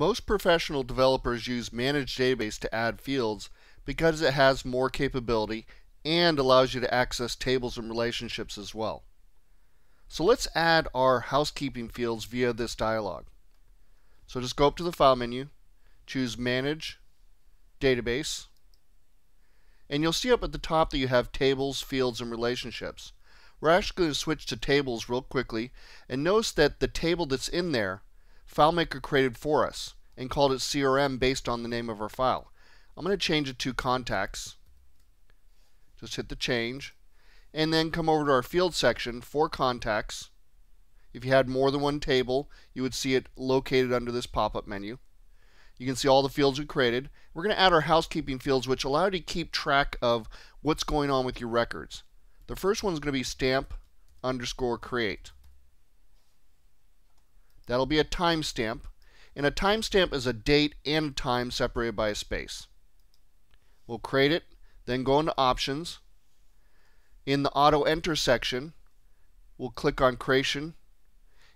Most professional developers use Manage Database to add fields because it has more capability and allows you to access tables and relationships as well. So let's add our housekeeping fields via this dialog. So just go up to the File menu, choose Manage Database, and you'll see up at the top that you have tables, fields, and relationships. We're actually going to switch to tables real quickly, and notice that the table that's in there, FileMaker created for us and called it CRM based on the name of our file. I'm going to change it to contacts. Just hit the change and then come over to our field section for contacts. If you had more than one table, you would see it located under this pop-up menu. You can see all the fields we created. We're going to add our housekeeping fields, which allow you to keep track of what's going on with your records. The first one is going to be stamp underscore create. That'll be a timestamp, and a timestamp is a date and time separated by a space. We'll create it, then go into Options, in the auto enter section, we'll click on creation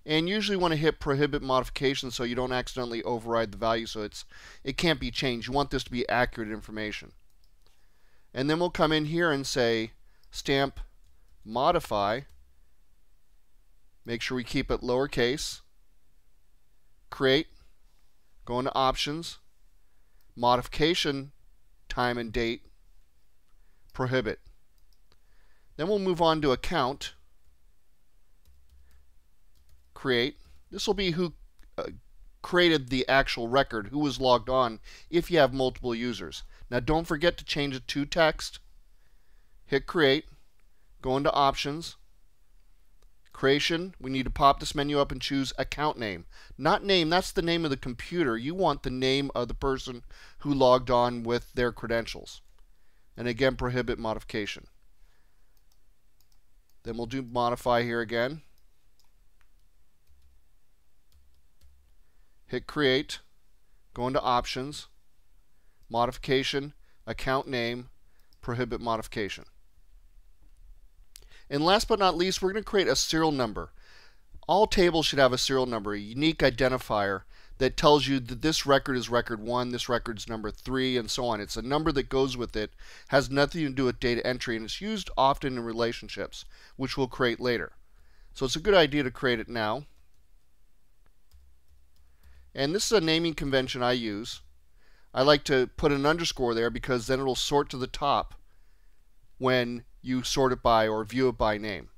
and usually want to hit prohibit modification so you don't accidentally override the value so it's it can't be changed. You want this to be accurate information. And then we'll come in here and say stamp modify. Make sure we keep it lowercase. Create. Go into options. Modification time and date. Prohibit. Then we'll move on to account. Create. This will be who uh, created the actual record, who was logged on, if you have multiple users. Now don't forget to change it to text. Hit create. Go into options. Creation, we need to pop this menu up and choose account name. Not name, that's the name of the computer. You want the name of the person who logged on with their credentials. And again, prohibit modification. Then we'll do modify here again. Hit create. Go into options. Modification. Account name. Prohibit modification. And last but not least, we're going to create a serial number. All tables should have a serial number, a unique identifier that tells you that this record is record 1, this record's number 3, and so on. It's a number that goes with it, has nothing to do with data entry, and it's used often in relationships, which we'll create later. So it's a good idea to create it now. And this is a naming convention I use. I like to put an underscore there because then it'll sort to the top when you sort it by or view it by name.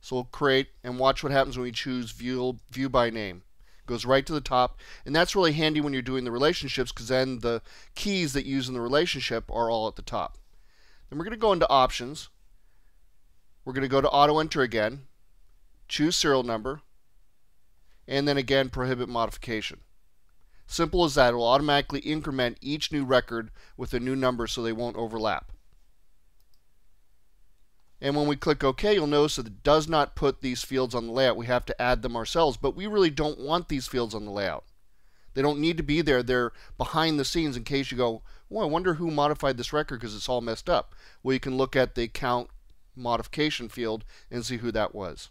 So we'll create and watch what happens when we choose view, view by name goes right to the top. And that's really handy when you're doing the relationships because then the keys that you use in the relationship are all at the top. Then we're going to go into options. We're going to go to auto enter again, choose serial number, and then again prohibit modification. Simple as that. It will automatically increment each new record with a new number so they won't overlap. And when we click OK, you'll notice that it does not put these fields on the layout. We have to add them ourselves, but we really don't want these fields on the layout. They don't need to be there. They're behind the scenes in case you go, oh, I wonder who modified this record because it's all messed up. Well, you can look at the count modification field and see who that was.